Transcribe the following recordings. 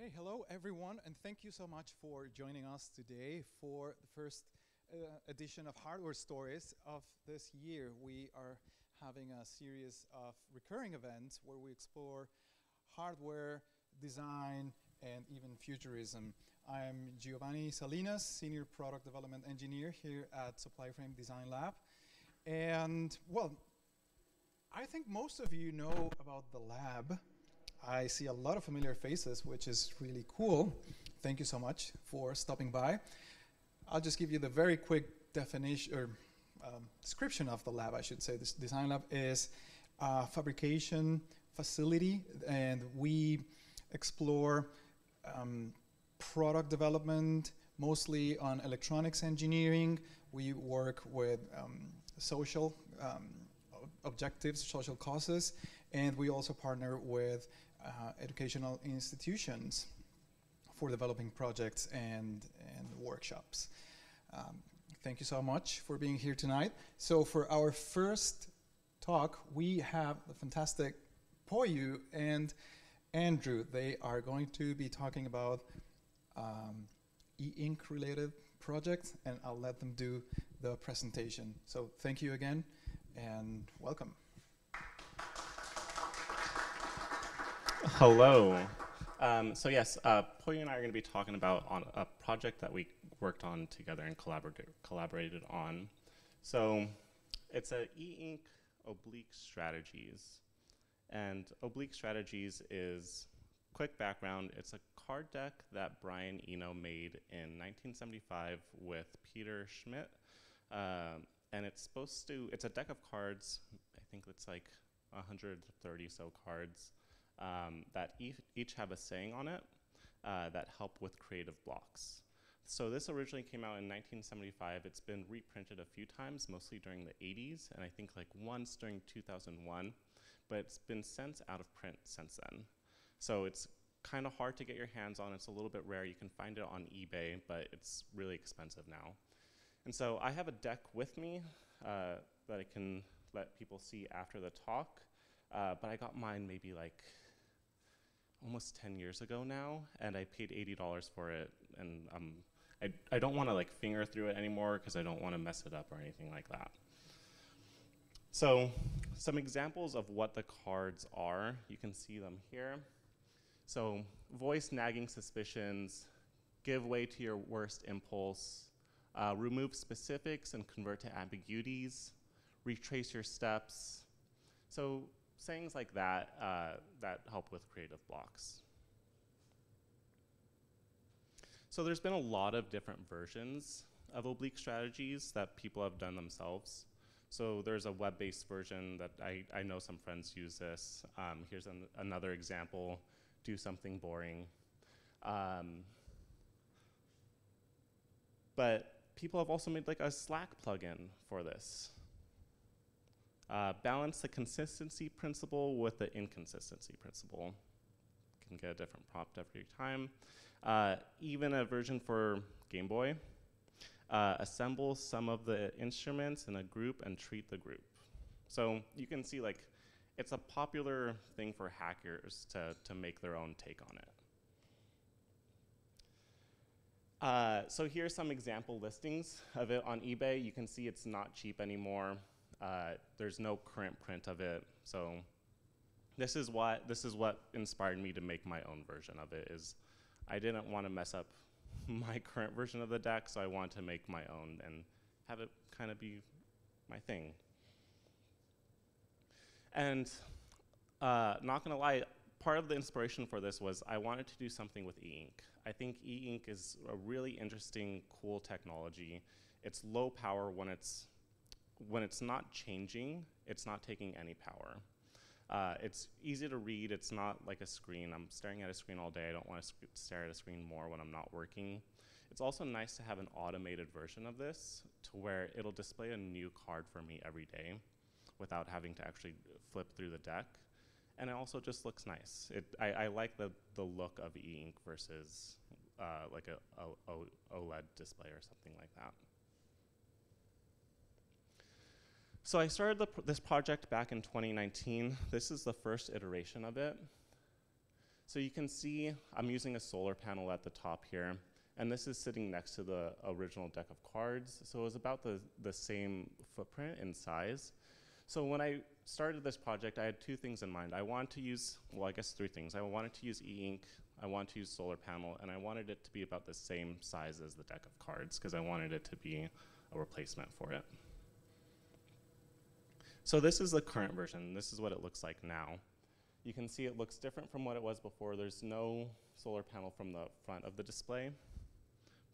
Okay, hello everyone, and thank you so much for joining us today for the first uh, edition of Hardware Stories of this year. We are having a series of recurring events where we explore hardware, design, and even futurism. I'm Giovanni Salinas, Senior Product Development Engineer here at Supplyframe DesignLab. And, well, I think most of you know about the lab. I see a lot of familiar faces, which is really cool. Thank you so much for stopping by. I'll just give you the very quick definition or um, description of the lab, I should say. This design lab is a fabrication facility, and we explore um, product development, mostly on electronics engineering. We work with um, social um, objectives, social causes, and we also partner with uh, educational institutions for developing projects and, and workshops. Um, thank you so much for being here tonight. So for our first talk, we have the fantastic Poyu and Andrew. They are going to be talking about um, e-ink related projects, and I'll let them do the presentation. So thank you again, and welcome. Hello. Um, so yes, uh, Poyu and I are going to be talking about on a project that we worked on together and collaborated collaborated on. So it's a e-ink oblique strategies, and oblique strategies is quick background. It's a card deck that Brian Eno made in 1975 with Peter Schmidt, um, and it's supposed to. It's a deck of cards. I think it's like 130 so cards um, that e each have a saying on it uh, that help with creative blocks. So this originally came out in 1975. It's been reprinted a few times, mostly during the 80s, and I think like once during 2001, but it's been since out of print since then. So it's kind of hard to get your hands on. It's a little bit rare. You can find it on eBay, but it's really expensive now. And so I have a deck with me uh, that I can let people see after the talk, uh, but I got mine maybe like almost 10 years ago now, and I paid $80 for it, and um, I, I don't want to like finger through it anymore because I don't want to mess it up or anything like that. So some examples of what the cards are, you can see them here. So voice nagging suspicions, give way to your worst impulse, uh, remove specifics and convert to ambiguities, retrace your steps. So sayings like that uh, that help with creative blocks. So there's been a lot of different versions of oblique strategies that people have done themselves. So there's a web-based version that I, I know some friends use this. Um, here's an, another example, do something boring. Um, but people have also made like a Slack plugin for this. Uh, balance the consistency principle with the inconsistency principle. Can get a different prompt every time. Uh, even a version for Game Boy. Uh, assemble some of the instruments in a group and treat the group. So you can see like it's a popular thing for hackers to, to make their own take on it. Uh, so here's some example listings of it on eBay. You can see it's not cheap anymore. Uh, there's no current print of it, so this is what this is what inspired me to make my own version of it. Is I didn't want to mess up my current version of the deck, so I wanted to make my own and have it kind of be my thing. And uh, not gonna lie, part of the inspiration for this was I wanted to do something with e-ink. I think e-ink is a really interesting, cool technology. It's low power when it's when it's not changing, it's not taking any power. Uh, it's easy to read. It's not like a screen. I'm staring at a screen all day. I don't want to stare at a screen more when I'm not working. It's also nice to have an automated version of this to where it'll display a new card for me every day without having to actually flip through the deck. And it also just looks nice. It, I, I like the, the look of e-ink versus uh, like a, a, a OLED display or something like that. So I started pr this project back in 2019. This is the first iteration of it. So you can see I'm using a solar panel at the top here, and this is sitting next to the original deck of cards. So it was about the, the same footprint in size. So when I started this project, I had two things in mind. I wanted to use, well, I guess three things. I wanted to use e-ink, I wanted to use solar panel, and I wanted it to be about the same size as the deck of cards because I wanted it to be a replacement for it. So this is the current version. This is what it looks like now. You can see it looks different from what it was before. There's no solar panel from the front of the display.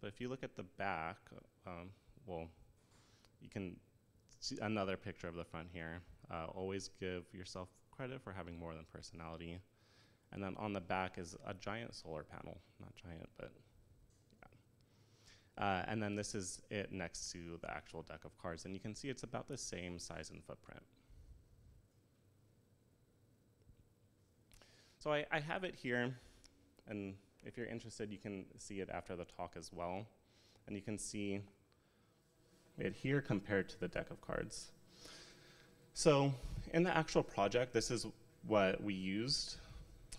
But if you look at the back, um, well, you can see another picture of the front here. Uh, always give yourself credit for having more than personality. And then on the back is a giant solar panel. Not giant, but. Uh, and then this is it next to the actual deck of cards. And you can see it's about the same size and footprint. So I, I have it here, and if you're interested, you can see it after the talk as well. And you can see it here compared to the deck of cards. So in the actual project, this is what we used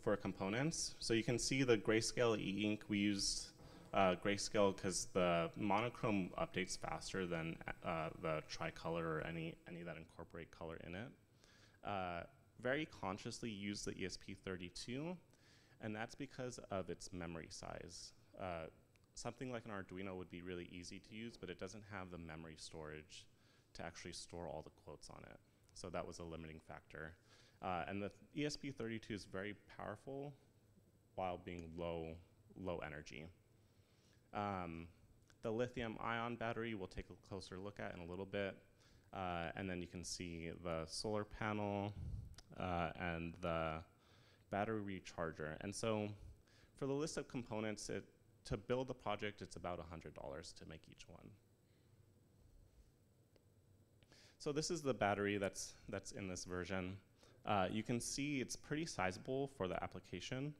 for components. So you can see the grayscale e-ink, we used uh, grayscale because the monochrome updates faster than uh, the tricolor or any, any that incorporate color in it. Uh, very consciously use the ESP32, and that's because of its memory size. Uh, something like an Arduino would be really easy to use, but it doesn't have the memory storage to actually store all the quotes on it. So that was a limiting factor. Uh, and the ESP32 is very powerful while being low, low energy. Um, the lithium ion battery we'll take a closer look at in a little bit. Uh, and then you can see the solar panel, uh, and the battery recharger. And so for the list of components, it, to build the project, it's about $100 to make each one. So this is the battery that's, that's in this version. Uh, you can see it's pretty sizable for the application.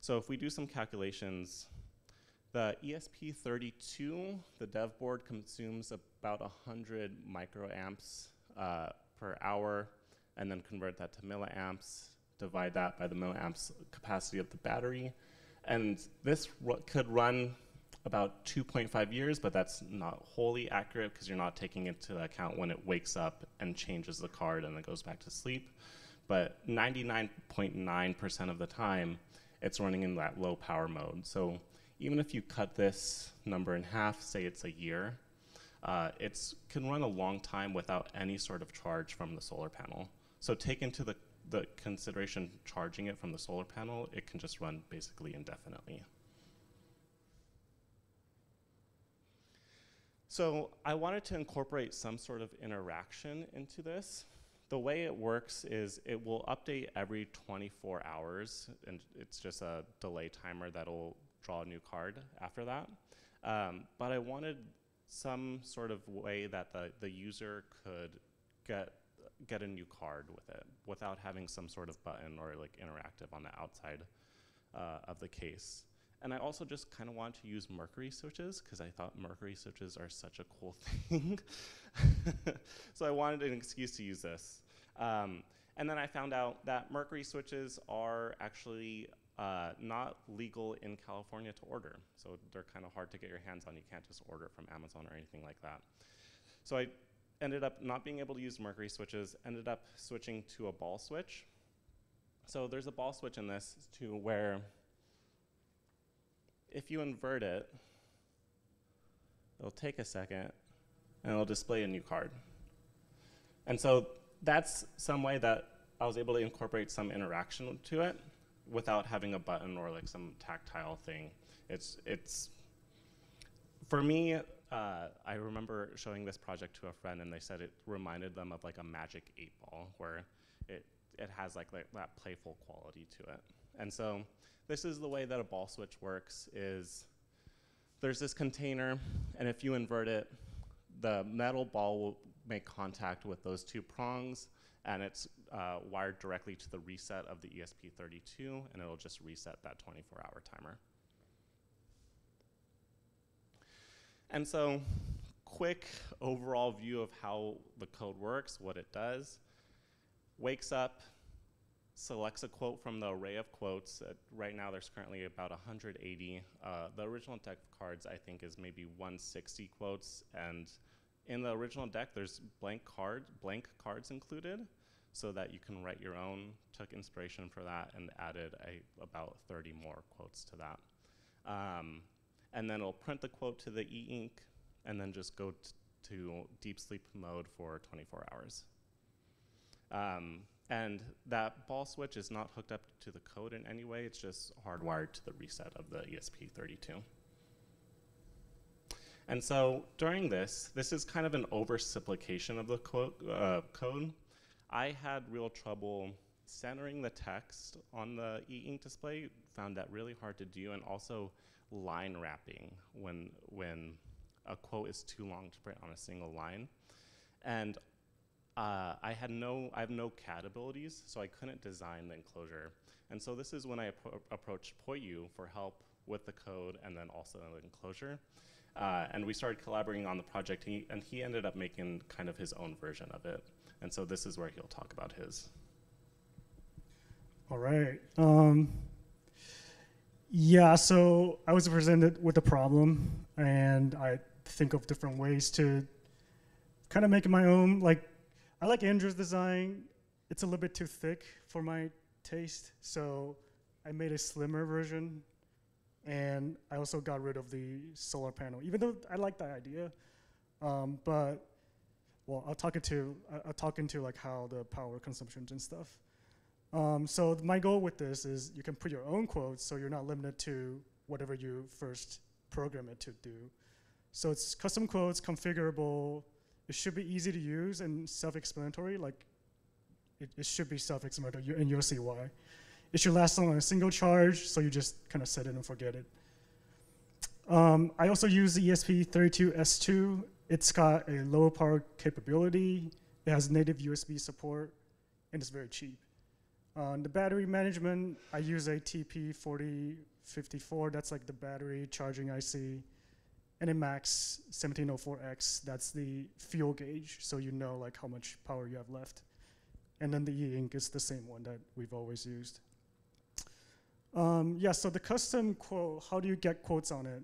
So if we do some calculations, the ESP32, the dev board consumes about 100 microamps uh, per hour and then convert that to milliamps, divide that by the milliamps capacity of the battery. And this could run about 2.5 years, but that's not wholly accurate because you're not taking into account when it wakes up and changes the card and then goes back to sleep. But 99.9% of the time, it's running in that low power mode. So even if you cut this number in half, say it's a year, uh, it can run a long time without any sort of charge from the solar panel. So take into the, the consideration charging it from the solar panel, it can just run basically indefinitely. So I wanted to incorporate some sort of interaction into this. The way it works is it will update every 24 hours, and it's just a delay timer that'll draw a new card after that. Um, but I wanted some sort of way that the, the user could get get a new card with it without having some sort of button or like interactive on the outside uh, of the case. And I also just kind of wanted to use Mercury switches because I thought Mercury switches are such a cool thing. so I wanted an excuse to use this. Um, and then I found out that Mercury switches are actually uh, not legal in California to order. So they're kind of hard to get your hands on. You can't just order from Amazon or anything like that. So I ended up not being able to use mercury switches, ended up switching to a ball switch. So there's a ball switch in this to where if you invert it, it'll take a second and it'll display a new card. And so that's some way that I was able to incorporate some interaction to it without having a button or like some tactile thing. It's, it's for me, uh, I remember showing this project to a friend, and they said it reminded them of like a magic eight ball, where it it has like, like that playful quality to it. And so this is the way that a ball switch works: is there's this container, and if you invert it, the metal ball will make contact with those two prongs, and it's uh, wired directly to the reset of the ESP32, and it'll just reset that 24-hour timer. And so quick overall view of how the code works, what it does. Wakes up, selects a quote from the array of quotes. Uh, right now, there's currently about 180. Uh, the original deck of cards, I think, is maybe 160 quotes, and in the original deck, there's blank card, blank cards included, so that you can write your own. Took inspiration for that and added a, about 30 more quotes to that. Um, and then it'll print the quote to the e-ink, and then just go to deep sleep mode for 24 hours. Um, and that ball switch is not hooked up to the code in any way, it's just hardwired to the reset of the ESP32. And so during this, this is kind of an oversimplification of the uh, code. I had real trouble centering the text on the e-ink display, found that really hard to do, and also line wrapping when, when a quote is too long to print on a single line. And uh, I had no, I have no CAD abilities, so I couldn't design the enclosure. And so this is when I appro approached Poyu for help with the code and then also the enclosure. Uh, and we started collaborating on the project, he, and he ended up making kind of his own version of it. And so this is where he'll talk about his. All right. Um, yeah, so I was presented with a problem, and I think of different ways to kind of make my own. Like, I like Andrew's design. It's a little bit too thick for my taste, so I made a slimmer version and I also got rid of the solar panel, even though I like that idea. Um, but well, I'll talk into I'll talk into like how the power consumptions and stuff. Um, so my goal with this is you can put your own quotes, so you're not limited to whatever you first program it to do. So it's custom quotes, configurable. It should be easy to use and self-explanatory. Like it, it should be self-explanatory, and you'll see why. It should last on a single charge, so you just kind of set it and forget it. Um, I also use the ESP32S2. It's got a low power capability. It has native USB support, and it's very cheap. On the battery management, I use a TP4054. That's like the battery charging IC. And a Max 1704X, that's the fuel gauge, so you know like how much power you have left. And then the e-ink is the same one that we've always used. Um, yeah, so the custom quote, how do you get quotes on it?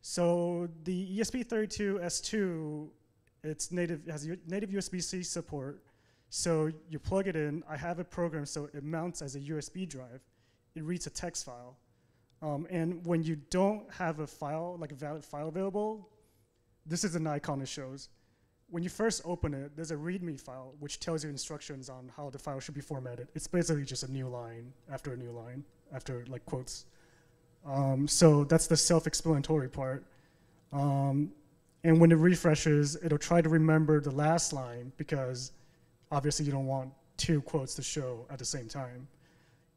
So the ESP32S2, it's native, it has native USB-C support. So you plug it in, I have a program so it mounts as a USB drive. It reads a text file. Um, and when you don't have a file, like a valid file available, this is an icon it shows. When you first open it, there's a README file which tells you instructions on how the file should be formatted. It's basically just a new line after a new line after like quotes. Um, so that's the self-explanatory part. Um, and when it refreshes, it'll try to remember the last line because obviously you don't want two quotes to show at the same time.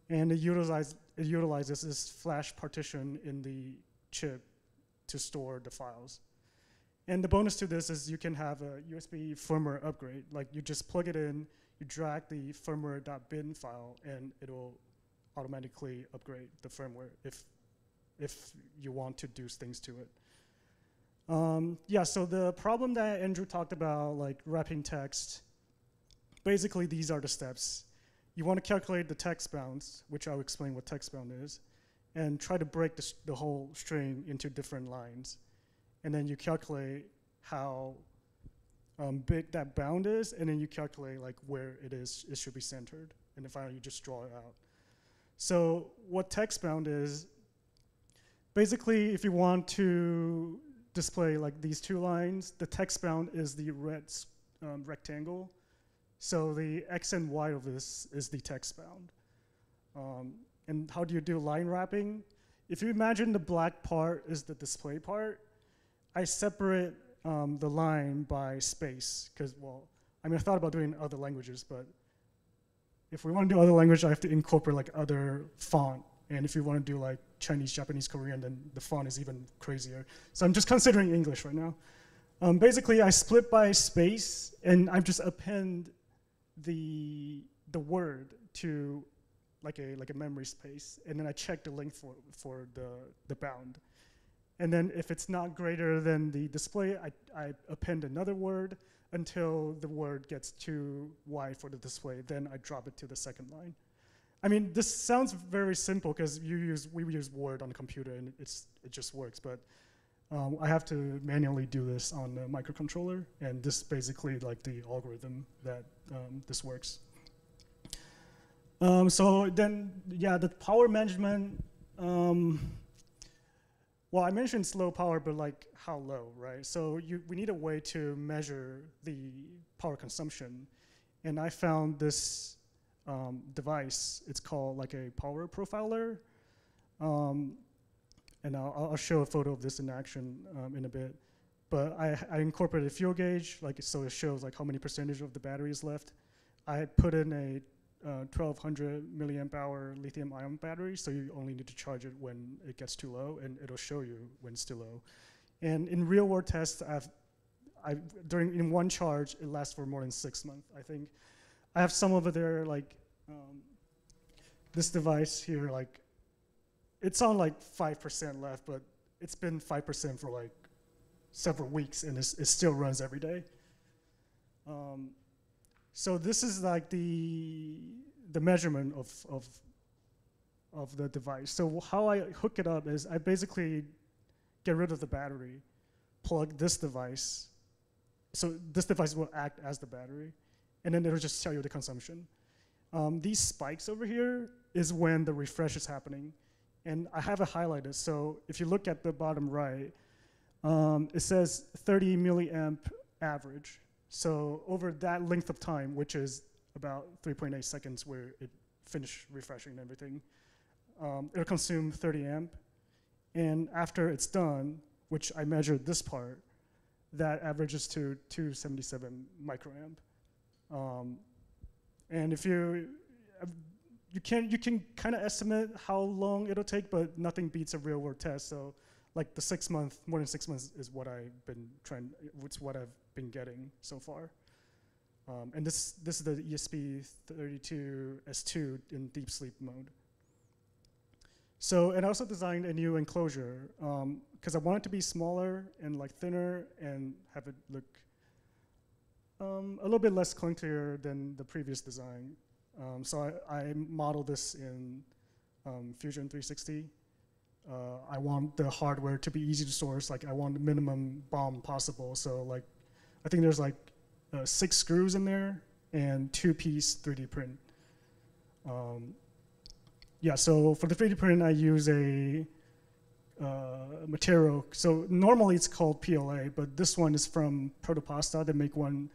And it, utilize, it utilizes this flash partition in the chip to store the files. And the bonus to this is you can have a USB firmware upgrade. Like you just plug it in, you drag the firmware.bin file, and it'll automatically upgrade the firmware if, if you want to do things to it. Um, yeah, so the problem that Andrew talked about, like wrapping text, basically these are the steps. You want to calculate the text bounds, which I'll explain what text bound is, and try to break the, the whole string into different lines. And then you calculate how um, big that bound is, and then you calculate like where it is, it should be centered. And then finally you just draw it out. So what text bound is, basically if you want to display like these two lines, the text bound is the red um, rectangle. So the X and Y of this is the text bound. Um, and how do you do line wrapping? If you imagine the black part is the display part, I separate um, the line by space, because, well, I mean, I thought about doing other languages, but if we want to do other language, I have to incorporate like other font. And if you want to do like Chinese, Japanese, Korean, then the font is even crazier. So I'm just considering English right now. Um, basically, I split by space, and I've just append the the word to like a like a memory space, and then I check the length for for the the bound. And then if it's not greater than the display, I, I append another word, until the word gets too wide for the display. Then I drop it to the second line. I mean, this sounds very simple because you use we use Word on the computer and it's it just works. But um, I have to manually do this on the microcontroller, and this is basically like the algorithm that um, this works. Um, so then, yeah, the power management. Well, I mentioned slow power, but like how low, right? So you, we need a way to measure the power consumption, and I found this um, device. It's called like a power profiler. Um, and I'll, I'll, show a photo of this in action um, in a bit. But I, I, incorporated a fuel gauge, like so it shows like how many percentage of the battery is left. I put in a uh, 1200 milliamp hour lithium ion battery, so you only need to charge it when it gets too low, and it'll show you when it's too low. And in real world tests, I've, I during in one charge, it lasts for more than six months. I think I have some over there, like um, this device here, like it's on like 5% left, but it's been 5% for like several weeks and it still runs every day. Um, so this is like the, the measurement of, of, of the device. So how I hook it up is I basically get rid of the battery, plug this device. So this device will act as the battery and then it'll just tell you the consumption. Um, these spikes over here is when the refresh is happening. And I have it highlighted. So if you look at the bottom right, um, it says 30 milliamp average. So over that length of time, which is about 3.8 seconds where it finished refreshing everything, um, it'll consume 30 amp. And after it's done, which I measured this part, that averages to 277 microamp. Um, and if you, you can you can kind of estimate how long it'll take, but nothing beats a real world test. So, like the six month, more than six months is what I've been trying. It's what I've been getting so far. Um, and this this is the ESP32S2 in deep sleep mode. So, and I also designed a new enclosure because um, I want it to be smaller and like thinner and have it look um, a little bit less clunkier than the previous design. Um, so I, I modeled this in um, Fusion 360. Uh, I want the hardware to be easy to source. Like I want the minimum BOM possible. So like, I think there's like uh, six screws in there and two piece 3D print. Um, yeah, so for the 3D print, I use a uh, material. So normally it's called PLA, but this one is from Protopasta. They make one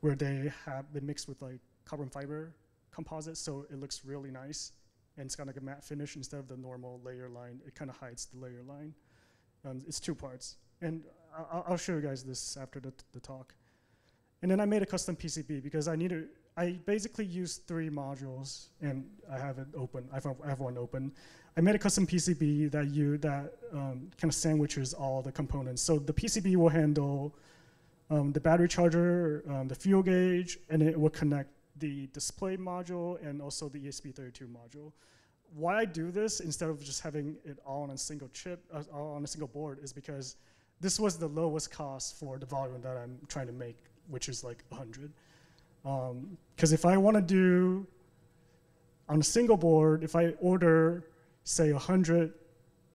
where they have been mixed with like carbon fiber composite, so it looks really nice. And it's got like a matte finish instead of the normal layer line. It kind of hides the layer line. Um, it's two parts. And I'll, show you guys this after the, the talk. And then I made a custom PCB because I needed, I basically used three modules and I have it open, I have one open. I made a custom PCB that you, that um, kind of sandwiches all the components. So the PCB will handle um, the battery charger, um, the fuel gauge, and it will connect the display module and also the ESP32 module. Why I do this instead of just having it all on a single chip, uh, all on a single board, is because this was the lowest cost for the volume that I'm trying to make, which is like 100. Because um, if I want to do on a single board, if I order, say, 100